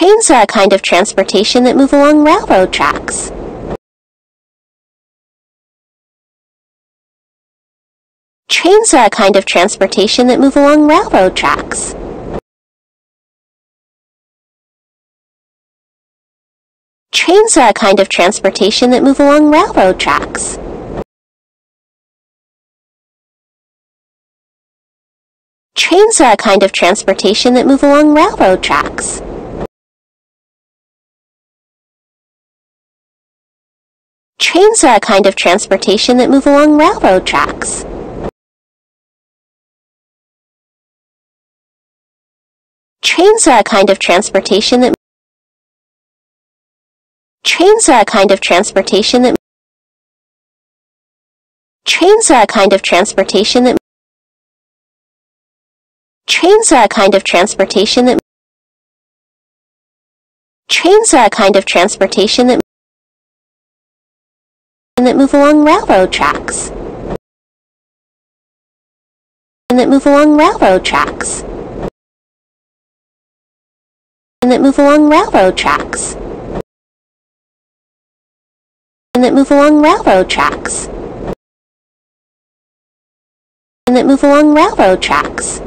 Trains are a kind of transportation that move along railroad tracks. Trains are a kind of transportation that move along railroad tracks. Trains are a kind of transportation that move along railroad tracks. Trains are a kind of transportation that move along railroad tracks. Trains are a kind of transportation that move along railroad tracks. Trains are a kind of transportation that Trains are a kind of transportation that Trains are a kind of transportation that Trains are a kind of transportation that Trains are a kind of transportation that that move along railroad tracks. And that move along railroad tracks. And that move along railroad tracks. And that move along railroad tracks. And that move along railroad tracks.